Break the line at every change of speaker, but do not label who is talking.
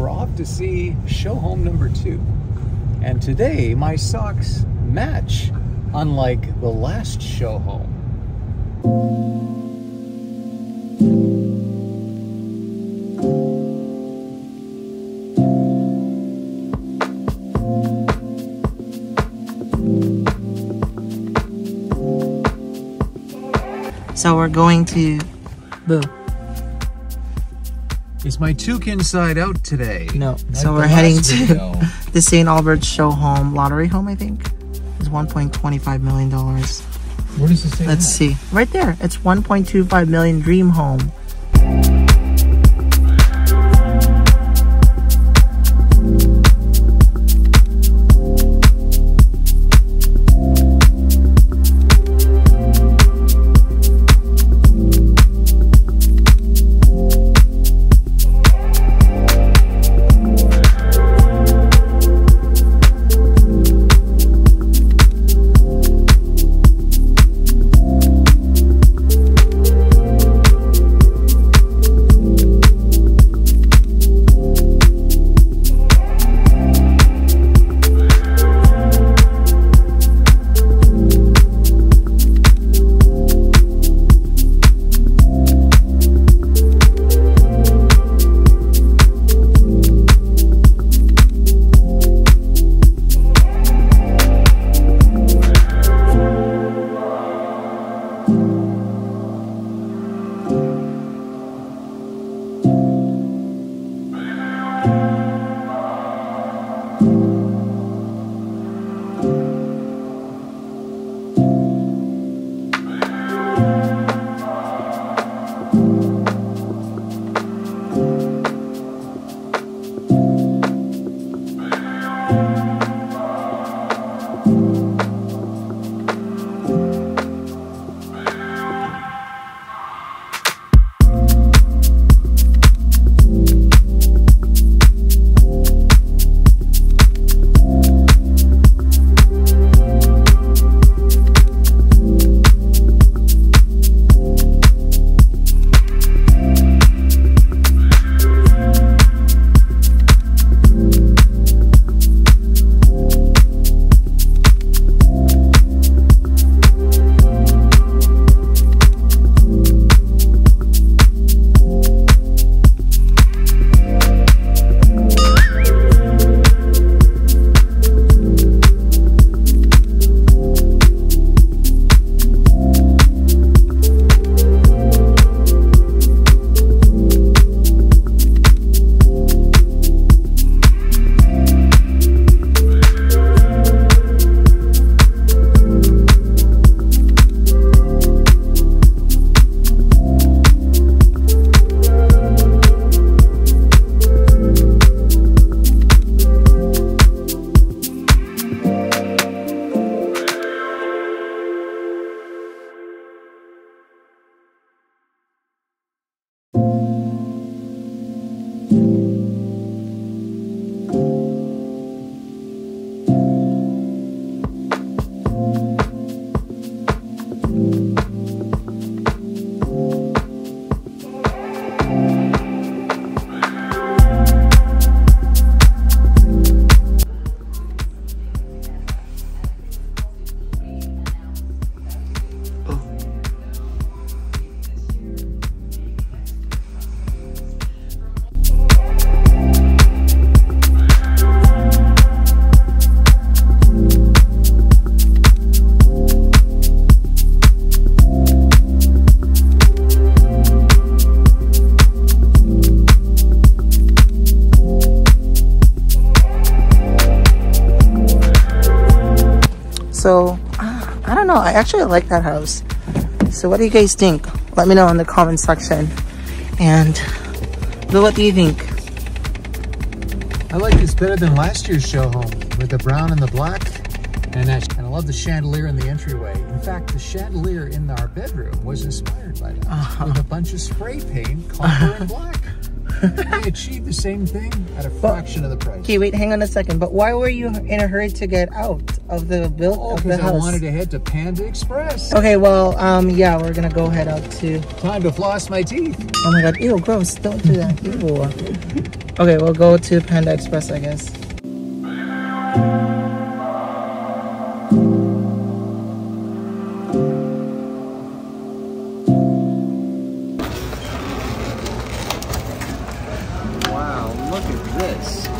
we're off to see show home number two. And today, my socks match, unlike the last show home.
So we're going to Boo.
Is my toque inside out today?
No. So we're heading
last
to
video.
the St. Albert's show home, lottery home, I think. It's $1.25 million.
Where does it say?
Let's
that?
see. Right there. It's 1.25 million dream home. I don't know. I actually like that house. So what do you guys think? Let me know in the comment section. And, what do you think?
I like this better than last year's show home with the brown and the black. And, that, and I love the chandelier in the entryway. In fact, the chandelier in our bedroom was inspired by that.
Uh-huh.
With a bunch of spray paint, copper and black. they achieved the same thing at a fraction of the price.
Okay, wait, hang on a second. But why were you in a hurry to get out of the build
Oh,
of the
because I
house?
wanted to head to Panda Express.
Okay, well, um, yeah, we're gonna go head out to.
Time to floss my teeth.
Oh my god, ew, gross! Don't do that. Ew. Okay, we'll go to Panda Express, I guess. this?